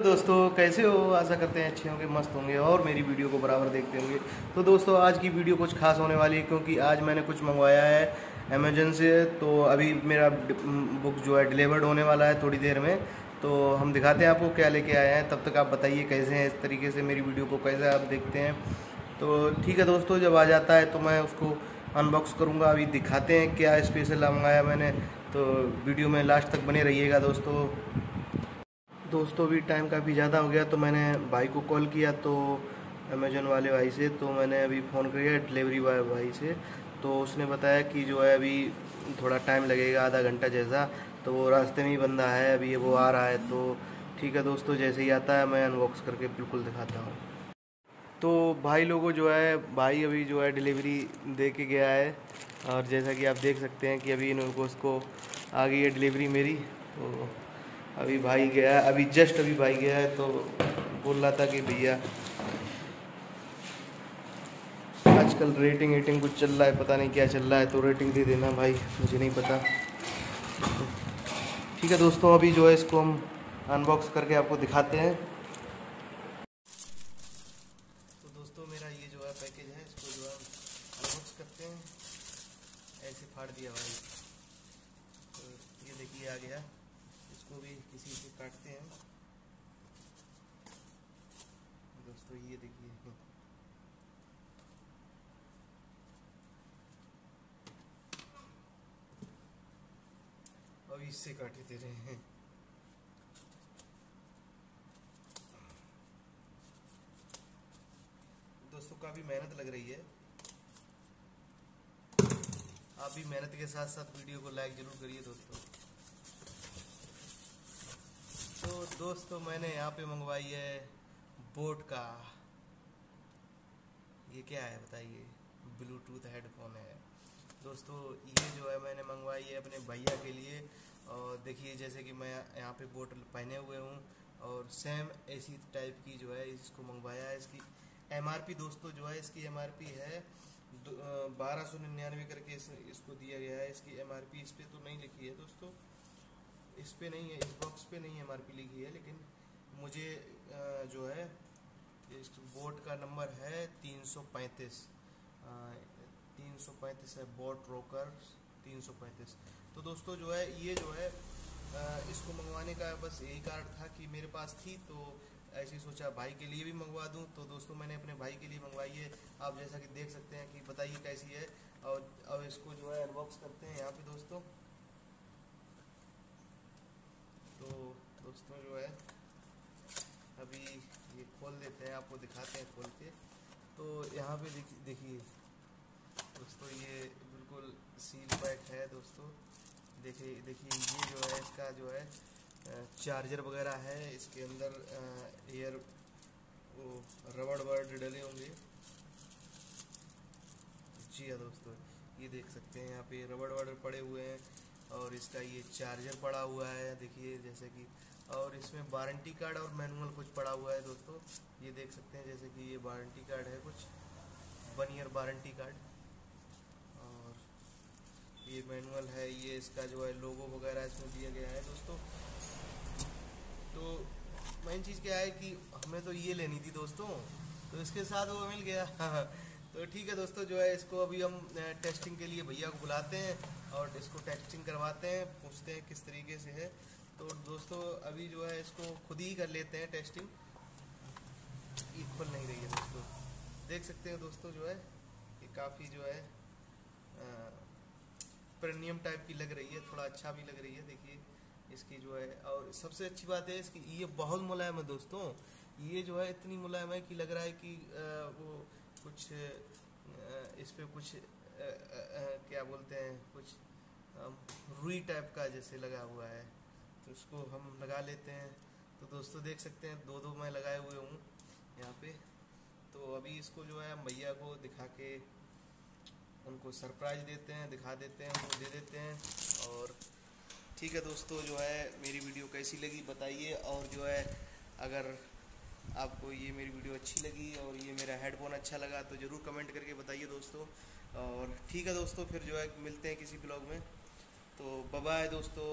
दोस्तों, कैसे हो? आशा करते हैं अच्छे होंगे, मस्त होंगे और मेरी वीडियो को बराबर देखते होंगे। तो दोस्तों, आज की वीडियो कुछ खास होने वाली है क्योंकि आज मैंने कुछ मंगवाया है अमेजन से। तो अभी मेरा बुक जो है डिलीवर्ड होने वाला है थोड़ी देर में। तो हम दिखाते हैं आपको क्या लेके आए हैं। तब तक आप बताइए कैसे हैं, इस तरीके से मेरी वीडियो को कैसे आप देखते हैं। तो ठीक है दोस्तों, जब आ जाता है तो मैं उसको अनबॉक्स करूँगा। अभी दिखाते हैं क्या स्पेशल मंगाया मैंने। तो वीडियो में लास्ट तक बने रहिएगा दोस्तों। दोस्तों अभी टाइम काफ़ी ज़्यादा हो गया तो मैंने भाई को कॉल किया तो अमेजोन वाले भाई से तो मैंने अभी फ़ोन किया डिलीवरी वाले भाई से। तो उसने बताया कि जो है अभी थोड़ा टाइम लगेगा, आधा घंटा जैसा तो वो रास्ते में ही बंदा है, अभी वो आ रहा है तो ठीक है दोस्तों, जैसे ही आता है मैं अनबॉक्स करके बिल्कुल दिखाता हूँ। तो भाई लोगों जो है, भाई अभी जो है डिलीवरी दे के गया है, और जैसा कि आप देख सकते हैं कि अभी इन उसको आ गई है डिलीवरी मेरी तो अभी भाई गया है अभी जस्ट अभी भाई गया है तो बोल रहा था कि भैया, आजकल रेटिंग वेटिंग कुछ चल रहा है, पता नहीं क्या चल रहा है तो रेटिंग दे देना भाई, मुझे नहीं पता। ठीक है दोस्तों, अभी जो है इसको हम अनबॉक्स करके आपको दिखाते हैं। तो दोस्तों, मेरा ये जो है पैकेज है, इसको जो है अनबॉक्स करते हैं। ऐसे फाड़ दिया भाई। तो ये देखिए, आ गया। इसको भी किसी से काटते हैं। दोस्तों, ये देखिए अब इससे काटे दे रहे हैं। दोस्तों, काफ़ी मेहनत लग रही है। आप भी मेहनत के साथ साथ वीडियो को लाइक ज़रूर करिए दोस्तों। तो दोस्तों मैंने यहाँ पे मंगवाई है बोट का। ये क्या है बताइए? ब्लूटूथ हेडफोन है। दोस्तों ये जो है मैंने मंगवाई है अपने भैया के लिए। और देखिए जैसे कि मैं यहाँ पे बोट पहने हुए हूँ और सेम ऐसी टाइप की जो है इसको मंगवाया है इसकी। एमआरपी दोस्तों जो है इसकी एमआरपी है बारह सौ निन्यानवे करके इस, इसको दिया गया है। इसकी एमआरपी इस पर तो नहीं लिखी है दोस्तों। इस पे नहीं है, इस बॉक्स पे नहीं है एम लिखी है, लेकिन मुझे जो है, इस बोट का नंबर है तीन सौ पैंतीस। तीन सौ पैंतीस है बोट रोकर तीन सौ पैंतीस। तो दोस्तों, जो है, ये जो है इसको मंगवाने का बस यही कारण था कि मेरे पास थी तो ऐसे ही सोचा भाई के लिए भी मंगवा दूँ। तो दोस्तों, मैंने अपने भाई के लिए मंगवाई है। आप जैसा कि देख सकते हैं कि बताइए कैसी है। और, अब इसको जो है अनबॉक्स करते हैं यहाँ पे दोस्तों तो दोस्तों, जो है, अभी ये खोल देते हैं, आपको दिखाते हैं खोल के। तो यहाँ पे देखिए, दोस्तों, ये बिल्कुल सील पैक है, दोस्तों। देखिए देखिए, ये जो है, इसका जो है चार्जर वगैरह है। इसके अंदर एयर, वो रबड़ वर्ड डले होंगे। जी हाँ दोस्तों, ये देख सकते हैं, यहाँ पे रबड़ वर्ड पड़े हुए हैं और इसका ये चार्जर पड़ा हुआ है। देखिए, जैसे कि और इसमें वारंटी कार्ड और मैनुअल कुछ पड़ा हुआ है दोस्तों। ये देख सकते हैं जैसे कि ये वारंटी कार्ड है कुछ। One year warranty card. और ये मैनुअल है, ये इसका जो है लोगो वगैरह इसमें दिया गया है दोस्तों। तो मेन चीज़ क्या है कि हमें तो ये लेनी थी दोस्तों तो इसके साथ वो मिल गया। तो ठीक है दोस्तों, जो है इसको अभी हम टेस्टिंग के लिए भैया को बुलाते हैं और इसको टेस्टिंग करवाते हैं, पूछते हैं किस तरीके से है। तो दोस्तों, अभी जो है इसको खुद ही कर लेते हैं टेस्टिंग ये खुल नहीं रही है दोस्तों। देख सकते हैं दोस्तों जो है ये काफ़ी जो है प्रीमियम टाइप की लग रही है, थोड़ा अच्छा भी लग रही है, देखिए इसकी जो है। और सबसे अच्छी बात है इसकी, ये बहुत मुलायम है दोस्तों। ये जो है इतनी मुलायम है कि लग रहा है कि वो कुछ इस पर कुछ क्या बोलते हैं, कुछ रुई टाइप का जैसे लगा हुआ है। तो उसको हम लगा लेते हैं। तो दोस्तों देख सकते हैं, दो दो मैं लगाए हुए हूँ यहाँ पे। तो अभी इसको जो है, भैया को दिखा के उनको सरप्राइज़ देते हैं, दिखा देते हैं वो दे देते हैं। और ठीक है दोस्तों, जो है मेरी वीडियो कैसी लगी बताइए। और जो है, अगर आपको ये मेरी वीडियो अच्छी लगी और ये मेरा हेडफोन अच्छा लगा तो ज़रूर कमेंट करके बताइए दोस्तों। और ठीक है दोस्तों, फिर जो है, मिलते हैं किसी ब्लॉग में। तो बाय दोस्तों।